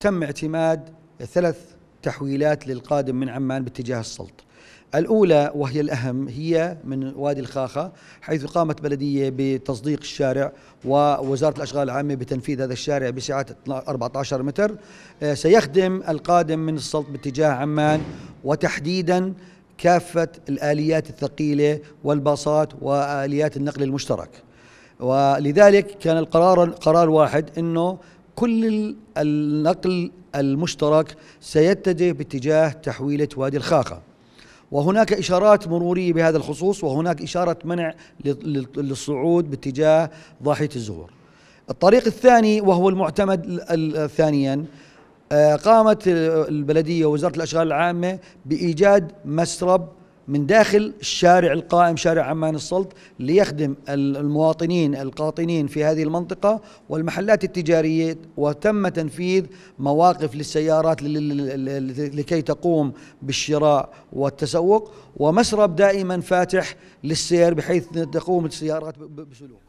تم اعتماد ثلاث تحويلات للقادم من عمان باتجاه السلط. الأولى وهي الأهم هي من وادي الخاخة حيث قامت بلدية بتصديق الشارع ووزارة الأشغال العامة بتنفيذ هذا الشارع بسعة 14 متر. آه، سيخدم القادم من السلط باتجاه عمان وتحديدا كافة الآليات الثقيلة والباصات وآليات النقل المشترك. ولذلك كان القرار قرار واحد إنه كل النقل المشترك سيتجه باتجاه تحويلة وادي الخاخه وهناك إشارات مرورية بهذا الخصوص وهناك إشارة منع للصعود باتجاه ضاحية الزهور. الطريق الثاني وهو المعتمد ثانيا آه، قامت البلدية ووزارة الأشغال العامة بإيجاد مسرب من داخل الشارع القائم شارع عمان السلط ليخدم المواطنين القاطنين في هذه المنطقة والمحلات التجارية وتم تنفيذ مواقف للسيارات لكي تقوم بالشراء والتسوق. ومسرب دائما فاتح للسير بحيث تقوم السيارات بسلوك.